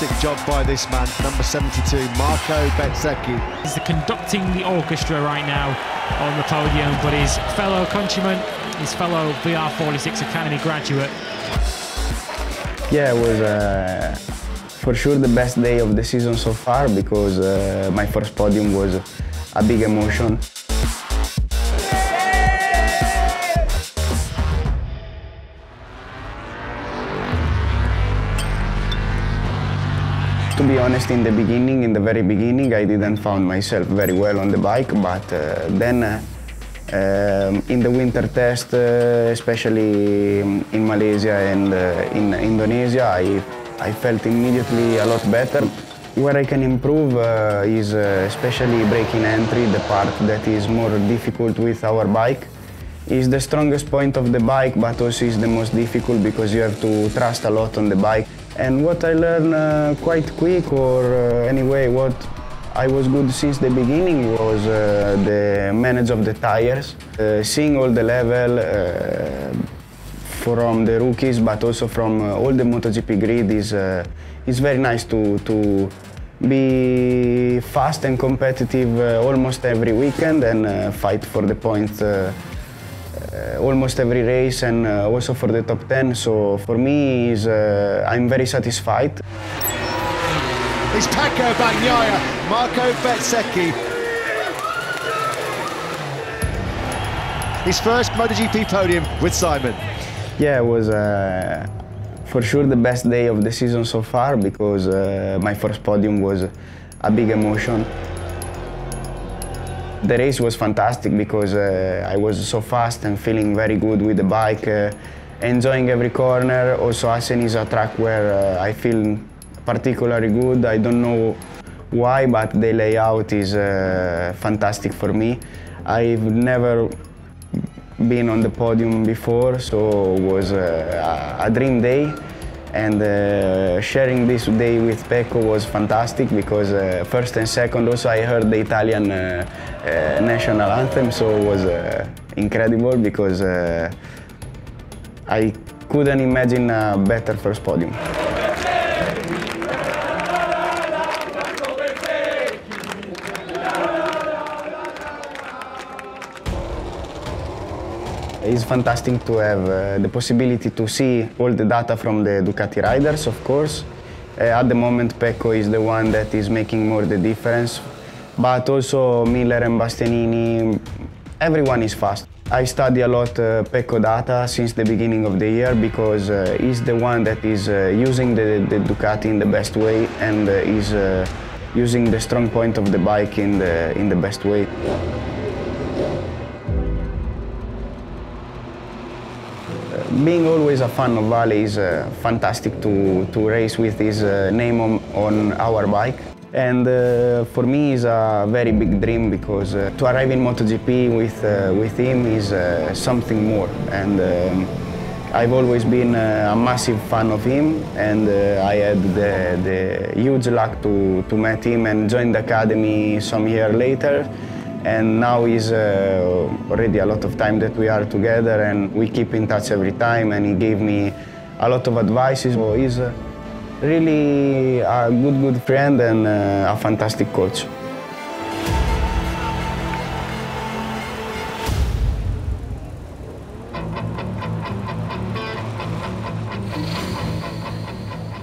fantastic job by this man, number 72, Marco Bezzecchi. He's conducting the orchestra right now on the podium, but his fellow countryman, his fellow VR46 Academy graduate. Yeah, it was uh, for sure the best day of the season so far because uh, my first podium was a big emotion. To be honest, in the beginning, in the very beginning, I didn't find myself very well on the bike, but uh, then uh, um, in the winter test, uh, especially in Malaysia and uh, in Indonesia, I, I felt immediately a lot better. Where I can improve uh, is uh, especially braking entry, the part that is more difficult with our bike. Is the strongest point of the bike, but also is the most difficult because you have to trust a lot on the bike. And what I learned uh, quite quick, or uh, anyway, what I was good since the beginning was uh, the manage of the tires, uh, seeing all the level uh, from the rookies, but also from uh, all the MotoGP grid is is very nice to to be fast and competitive almost every weekend and fight for the points almost every race and uh, also for the top 10. So for me, is, uh, I'm very satisfied. It's Pecco Bagnaia, Marco Bezzecchi. His first MotoGP podium with Simon. Yeah, it was uh, for sure the best day of the season so far because uh, my first podium was a big emotion. The race was fantastic because uh, I was so fast and feeling very good with the bike, uh, enjoying every corner. Also, Assen is a track where uh, I feel particularly good. I don't know why, but the layout is uh, fantastic for me. I've never been on the podium before, so it was uh, a dream day and uh, sharing this day with Pecco was fantastic because uh, first and second also I heard the Italian uh, uh national anthem so it was uh, incredible because uh, I couldn't imagine a better first podium. It's fantastic to have uh, the possibility to see all the data from the Ducati riders, of course. Uh, at the moment, Pecco is the one that is making more the difference, but also Miller and Bastianini, everyone is fast. I study a lot uh, Pecco data since the beginning of the year because uh, he's the one that is uh, using the, the, Ducati in the best way and uh, is uh, using the strong point of the bike in the, in the best way. Being always a fan of Vale is uh, fantastic to, to race with his uh, name on, on our bike. And uh, for me is a very big dream because uh, to arrive in MotoGP with, uh, with him is uh, something more. And um, I've always been a massive fan of him and I had the, the huge luck to, to meet him and join the academy some year later and now is uh, already a lot of time that we are together and we keep in touch every time and he gave me a lot of advices. So he's uh, really a good, good friend and uh, a fantastic coach.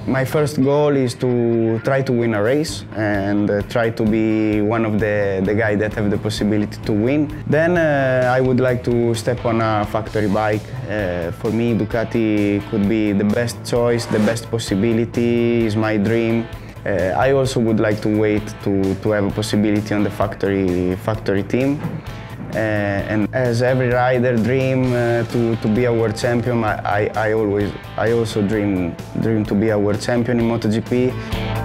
My first goal is to try to win a race and uh, try to be one of the, the guys that have the possibility to win. Then uh, I would like to step on a factory bike. Uh, for me, Ducati could be the best choice, the best possibility, is my dream. Uh, I also would like to wait to, to have a possibility on the factory, factory team. Uh, and as every rider dream uh, to, to be a world champion, I, I, I, always, I also dream, dream to be a world champion in MotoGP.